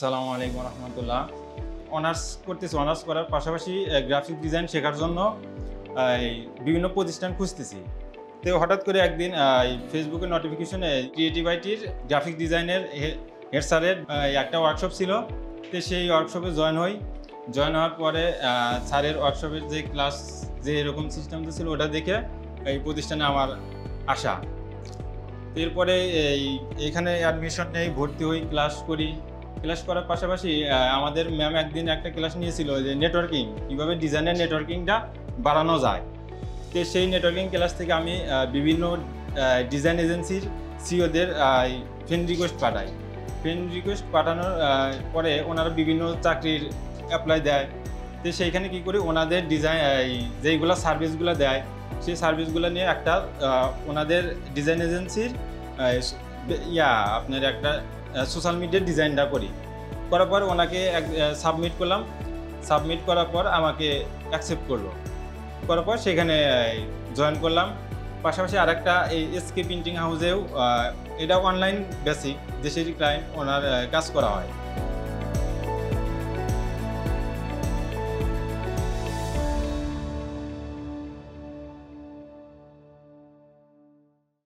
সালামু আলাইকুম রহমতুল্লাহ। অনার্স করতেছি অনার্স করার পাশাপাশি গ্রাফিক ডিজাইন শেখার জন্য বিভিন্ন প্রতিষ্ঠান খুঁজতেছি। তো হঠাৎ করে একদিন ফেসবুকে নোটিফিকেশনে ক্রিয়েটিভ আইটির গ্রাফিক ডিজাইনের হেড স্যারের একটা ওয়ার্কশপ ছিল। তো সেই ওয়ার্কশপে জয়েন হই। জয়েন হওয়ার পরে স্যারের ওয়ার্কশপের যে ক্লাস যে এরকম সিস্টেমটা ছিল, ওটা দেখে এই প্রতিষ্ঠানে আমার আশা এরপরে এই, এখানে অ্যাডমিশন নেই, ভর্তি হই ক্লাস করি। ক্লাস করার পাশাপাশি আমাদের ম্যাম একদিন একটা ক্লাস নিয়েছিল যে নেটওয়ার্কিং কীভাবে ডিজাইনের নেটওয়ার্কিংটা বাড়ানো যায়। তো সেই নেটওয়ার্কিং ক্লাস থেকে আমি বিভিন্ন ডিজাইন এজেন্সির সিওদের ফ্রেন্ড রিকোয়েস্ট পাঠাই। ফ্রেন্ড রিকোয়েস্ট পাঠানোর পরে ওনারা বিভিন্ন চাকরির অ্যাপ্লাই দেয়। তো সেইখানে কি করি, ওনাদের ডিজাইন যেইগুলো সার্ভিসগুলো দেয়, সেই সার্ভিসগুলো নিয়ে একটা ওনাদের ডিজাইন এজেন্সির ইয়া, আপনার একটা সোশ্যাল মিডিয়ার ডিজাইনটা করি। করার পর ওনাকে সাবমিট করলাম। সাবমিট করার পর আমাকে অ্যাকসেপ্ট করল। করার পর সেখানে জয়েন করলাম। পাশাপাশি আরেকটা এই এসকে প্রিন্টিং হাউসেও এটা অনলাইন বেসিক দেশের ক্লায়েন্ট ওনার কাজ করা হয়।